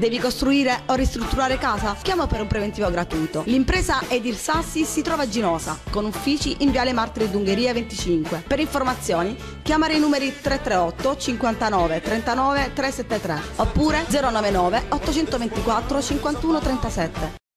Devi costruire o ristrutturare casa? Chiama per un preventivo gratuito. L'impresa Edir Sassi si trova a Ginosa, con uffici in Viale Martiri d'Ungheria 25. Per informazioni chiamare i numeri 338 59 39 373 oppure 099 824 51 37.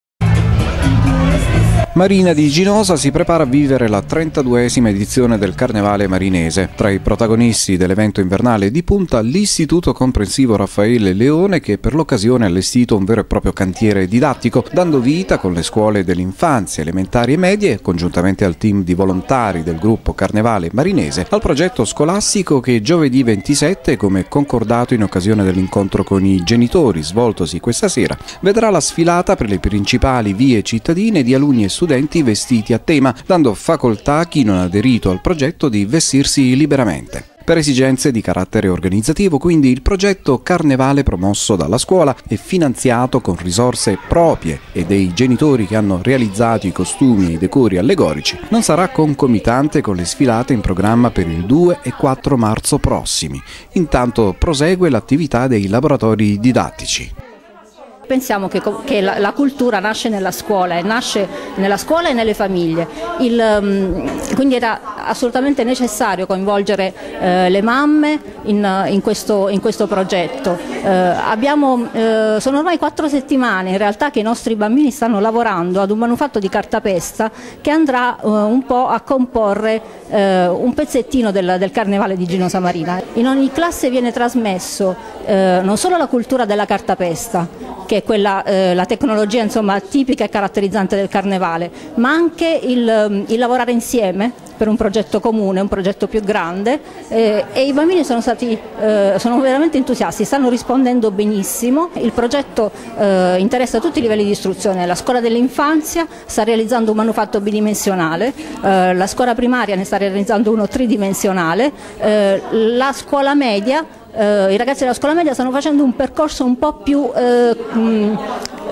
Marina di Ginosa si prepara a vivere la 32esima edizione del Carnevale Marinese. Tra i protagonisti dell'evento invernale di punta l'Istituto Comprensivo Raffaele Leone che per l'occasione ha allestito un vero e proprio cantiere didattico, dando vita con le scuole dell'infanzia, elementari e medie, congiuntamente al team di volontari del gruppo Carnevale Marinese, al progetto scolastico che giovedì 27, come concordato in occasione dell'incontro con i genitori svoltosi questa sera, vedrà la sfilata per le principali vie cittadine di alunni e studenti studenti vestiti a tema, dando facoltà a chi non ha aderito al progetto di vestirsi liberamente. Per esigenze di carattere organizzativo, quindi, il progetto Carnevale promosso dalla scuola e finanziato con risorse proprie e dei genitori che hanno realizzato i costumi e i decori allegorici non sarà concomitante con le sfilate in programma per il 2 e 4 marzo prossimi. Intanto prosegue l'attività dei laboratori didattici. Pensiamo che, che la, la, cultura nasce nella scuola nasce nella scuola e nelle famiglie, Il, um, quindi era assolutamente necessario coinvolgere eh, le mamme in, in, questo, in questo, progetto. Eh, abbiamo, eh, sono ormai quattro settimane in realtà che i nostri bambini stanno lavorando ad un manufatto di cartapesta che andrà eh, un po' a comporre eh, un pezzettino del, del carnevale di Ginosa Marina. In ogni classe viene trasmesso eh, non solo la cultura della cartapesta, che è quella, eh, la tecnologia insomma, tipica e caratterizzante del carnevale, ma anche il, mm, il, lavorare insieme per un progetto comune, un progetto più grande eh, e i bambini sono, stati, eh, sono veramente entusiasti, stanno rispondendo benissimo, il progetto eh, interessa tutti i livelli di istruzione, la scuola dell'infanzia sta realizzando un manufatto bidimensionale, eh, la scuola primaria ne sta realizzando uno tridimensionale, eh, la scuola media eh, i ragazzi della scuola media stanno facendo un percorso un po' più eh, mh,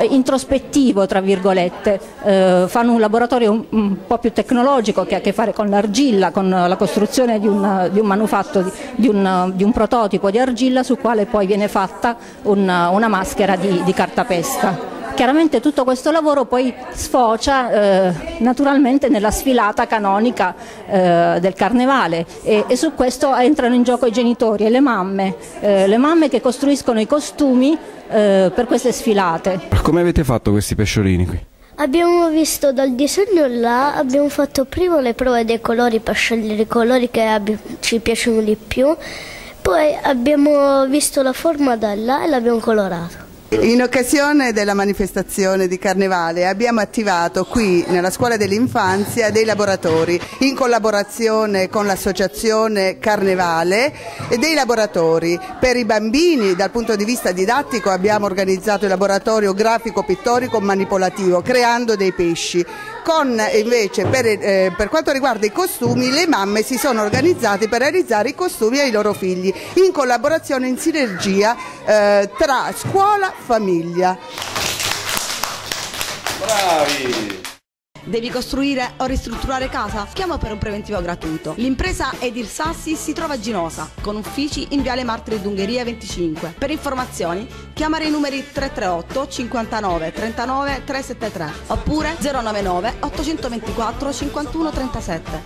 introspettivo, tra virgolette, eh, fanno un laboratorio un, un, po' più tecnologico che ha a che fare con l'argilla, con la costruzione di un, di un manufatto, di, di, un, di, un, prototipo di argilla su quale poi viene fatta una, una maschera di, di cartapesta. Chiaramente tutto questo lavoro poi sfocia eh, naturalmente nella sfilata canonica eh, del carnevale e, e, su questo entrano in gioco i genitori e le mamme, eh, le mamme che costruiscono i costumi eh, per queste sfilate. Come avete fatto questi pesciolini qui? Abbiamo visto dal disegno là, abbiamo fatto prima le prove dei colori per scegliere i colori che ci piacciono di più, poi abbiamo visto la forma da là e l'abbiamo colorato. In occasione della manifestazione di Carnevale abbiamo attivato qui nella scuola dell'infanzia dei laboratori in collaborazione con l'associazione Carnevale e dei laboratori. Per i bambini dal punto di vista didattico abbiamo organizzato il laboratorio grafico pittorico manipolativo creando dei pesci. Con invece per, eh, per, quanto riguarda i costumi le mamme si sono organizzate per realizzare i costumi ai loro figli in collaborazione in sinergia eh, tra scuola famiglia. Bravi! Devi costruire o ristrutturare casa? Chiama per un preventivo gratuito. L'impresa Edir Sassi si trova a Ginosa, con uffici in Viale Martiri d'Ungheria 25. Per informazioni chiamare i numeri 338 59 39 373 oppure 099 824 51 37.